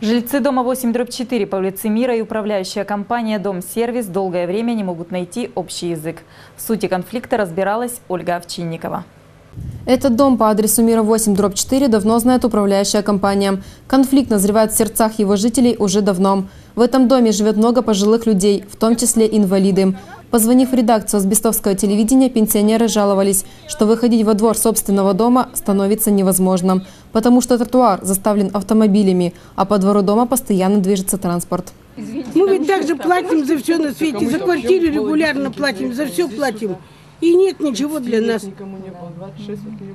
Жильцы дома 8 дробь 4 по улице Мира и управляющая компания «Дом Сервис» долгое время не могут найти общий язык. В сути конфликта разбиралась Ольга Овчинникова. Этот дом по адресу Мира 8, дробь 4 давно знает управляющая компания. Конфликт назревает в сердцах его жителей уже давно. В этом доме живет много пожилых людей, в том числе инвалиды. Позвонив в редакцию Сбестовского телевидения, пенсионеры жаловались, что выходить во двор собственного дома становится невозможно, потому что тротуар заставлен автомобилями, а по двору дома постоянно движется транспорт. Мы ведь также платим за все на свете, за квартиру регулярно платим, за все платим. И нет ничего для нас.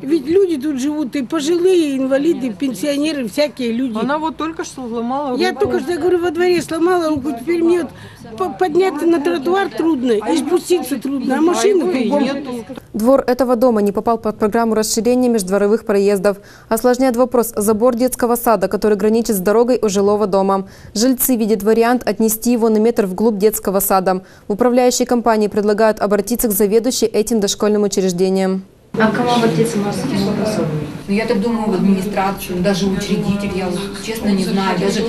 Ведь люди тут живут, и пожилые, и инвалиды, и пенсионеры, всякие люди. Она вот только что сломала руку. Я только что, говорю, во дворе сломала руку, теперь мне вот по- подняться на тротуар трудно, и спуститься трудно, а машины кругом. Двор этого дома не попал под программу расширения междворовых проездов. Осложняет вопрос забор детского сада, который граничит с дорогой у жилого дома. Жильцы видят вариант отнести его на метр вглубь детского сада. В управляющей компании предлагают обратиться к заведующей этим дошкольным учреждением. А к кому обратиться можно? Ну, я так думаю, в администрацию, даже учредитель, я честно не знаю, даже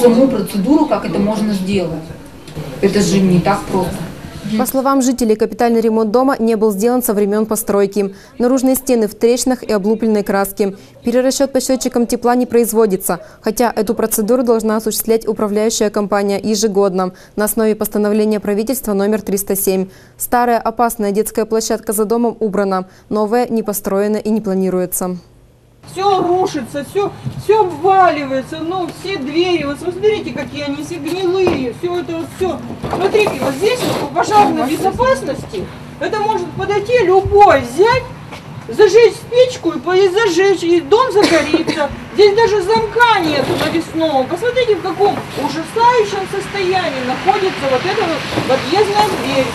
саму процедуру, как это можно сделать. Это же не так просто. По словам жителей, капитальный ремонт дома не был сделан со времен постройки. Наружные стены в трещинах и облупленной краске. Перерасчет по счетчикам тепла не производится, хотя эту процедуру должна осуществлять управляющая компания ежегодно на основе постановления правительства номер 307. Старая опасная детская площадка за домом убрана, новая не построена и не планируется. Все рушится, все, все обваливается, ну, все двери, вот смотрите, какие они все гнилые, все это вот все. Смотрите, вот здесь вот по пожарной безопасности, это может подойти любой, взять, зажечь спичку и и зажечь, и дом загорится. Здесь даже замка нету навесного. Посмотрите, в каком ужасающем состоянии находится вот эта вот подъездная дверь.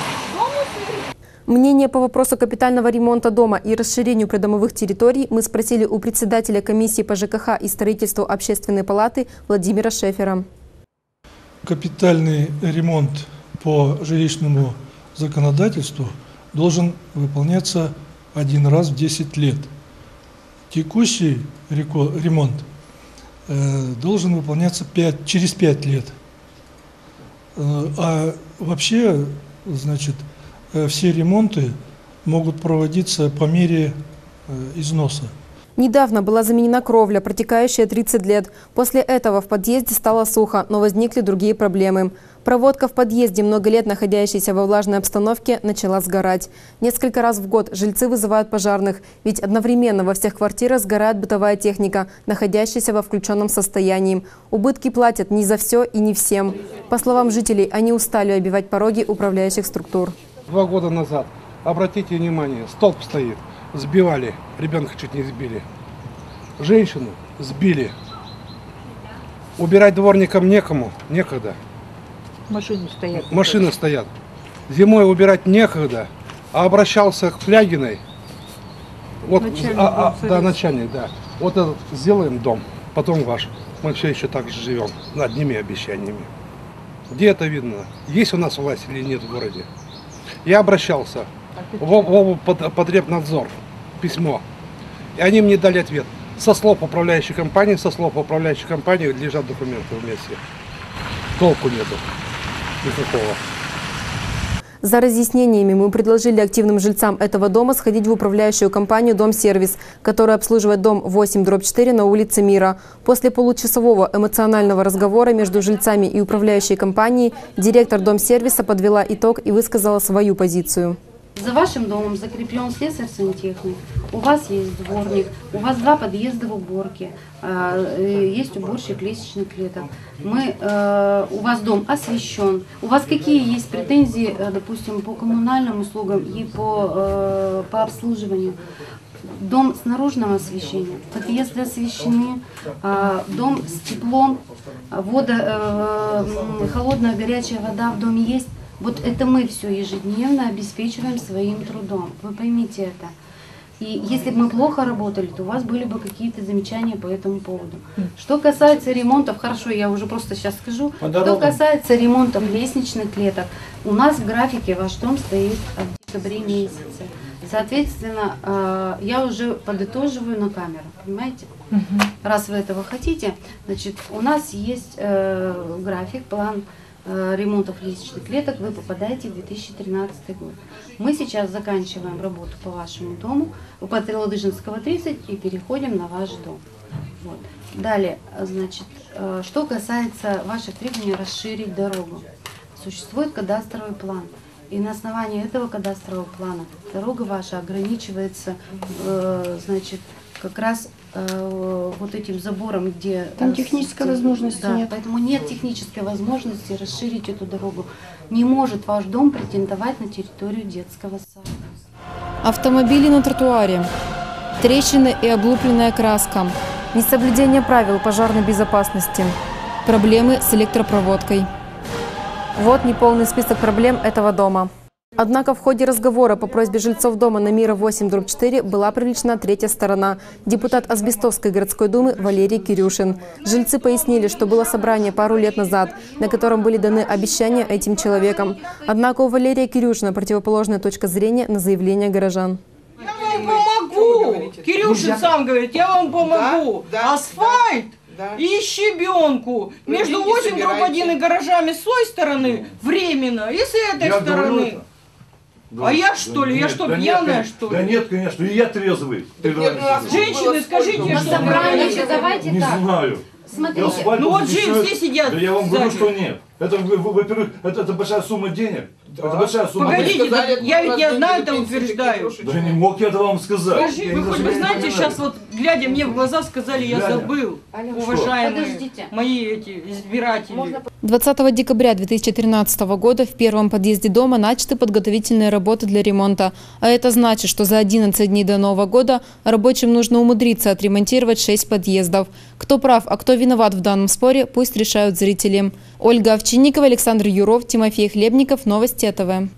Мнение по вопросу капитального ремонта дома и расширению придомовых территорий мы спросили у председателя комиссии по ЖКХ и строительству общественной палаты Владимира Шефера. капитальный ремонт по жилищному законодательству должен выполняться один раз в 10 лет. Текущий ремонт э, должен выполняться пять- через 5 лет. Э, А вообще, значит, все ремонты могут проводиться по мере э, износа. Недавно была заменена кровля, протекающая 30 лет. После этого в подъезде стало сухо, но возникли другие проблемы. Проводка в подъезде, много лет находящаяся во влажной обстановке, начала сгорать. Несколько раз в год жильцы вызывают пожарных, ведь одновременно во всех квартирах сгорает бытовая техника, находящаяся во включенном состоянии. Убытки платят не за все и не всем. По словам жителей, они устали обивать пороги управляющих структур. Два года назад, обратите внимание, столб стоит, сбивали, ребенка чуть не сбили. Женщину сбили. Убирать дворникам некому, некогда. Машины стоят. Машины стоят. Зимой убирать некогда, а обращался к Флягиной. Вот, Начальник а- а, да, начальник, да. Вот этот сделаем дом, потом ваш. Мы все еще так же живем, одними обещаниями. Где это видно? Есть у нас власть или нет в городе? Я обращался в, в под- потребнадзор, письмо. И они мне дали ответ. Со слов управляющей компании, со слов управляющей компании лежат документы вместе. Толку нету никакого. За разъяснениями мы предложили активным жильцам этого дома сходить в управляющую компанию «Дом-сервис», которая обслуживает дом 8 дробь 4 на улице Мира. После получасового эмоционального разговора между жильцами и управляющей компанией директор «Дом-сервиса» подвела итог и высказала свою позицию. За вашим домом закреплен слесарь-сантехник, у вас есть дворник, у вас два подъезда в уборке, а, э, есть уборщик лестничных клеток. Мы, э, у вас дом освещен. У вас какие есть претензии, э, допустим, по коммунальным услугам и по, по обслуживанию? Дом с наружным освещением, подъезды освещены, а, дом с теплом, вода, холодная, горячая вода в доме есть. Вот это мы все ежедневно обеспечиваем своим трудом. Вы поймите это. И если бы мы плохо работали, то у вас были бы какие-то замечания по этому поводу. Что касается ремонтов, хорошо, я уже просто сейчас скажу. Что касается ремонтов лестничных клеток, у нас в графике ваш дом стоит в декабре месяце. Соответственно, э, я уже подытоживаю на камеру, понимаете? Раз вы этого хотите, значит, у нас есть э, график, план ремонтов лестничных клеток, вы попадаете в 2013 год. Мы сейчас заканчиваем работу по вашему дому, по Ладыжинского 30 и переходим на ваш дом. Вот. Далее, э, значит, э, что касается ваших требований расширить дорогу. Существует кадастровый план. И на основании этого кадастрового плана дорога ваша ограничивается, э, значит, как раз э, вот этим забором, где... Там э, технической с- возможности да, нет. Поэтому нет технической возможности расширить эту дорогу. Не может ваш дом претендовать на территорию детского сада. Автомобили на тротуаре. Трещины и облупленная краска. Несоблюдение правил пожарной безопасности. Проблемы с электропроводкой. Вот неполный список проблем этого дома. Однако в ходе разговора по просьбе жильцов дома на Мира 8 дробь 4 была привлечена третья сторона – депутат Азбестовской городской думы Валерий Кирюшин. Жильцы пояснили, что было собрание пару лет назад, на котором были даны обещания этим человекам. Однако у Валерия Кирюшина противоположная точка зрения на заявление горожан. Я вам помогу. Кирюшин сам говорит, я вам помогу. Асфальт и щебенку. Между 8 дробь 1 и гаражами с той стороны временно и с этой Я говорю А я что ли? Я нет, что, да нет, пьяная, конечно. что Да ли? нет, конечно, и я трезвый. Ты говоришь. Женщины, скажите, На что собрании, вы- давайте Не так. знаю. Смотрите, Я Ну вот всё- все сидят Да я вам говорю, сзади. что нет. Это, вы- вы- во-первых, это, это большая сумма денег. Это большая сумма Погодите, денег. так я ведь не одна это утверждаю. Да не мог я это вам сказать. Скажи, вы хоть вы не знаете, понимаю. сейчас вот, глядя мне в глаза, сказали, я Глядя. забыл, Алло, уважаемые Подождите. мои эти избиратели. 20 декабря 2013 года в первом подъезде дома начаты подготовительные работы для ремонта. А это значит, что за 11 дней до Нового года рабочим нужно умудриться отремонтировать 6 подъездов. Кто прав, а кто виноват в данном споре, пусть решают зрители. Ольга Овчинникова, Александр Юров, Тимофей Хлебников. Новости ТВ.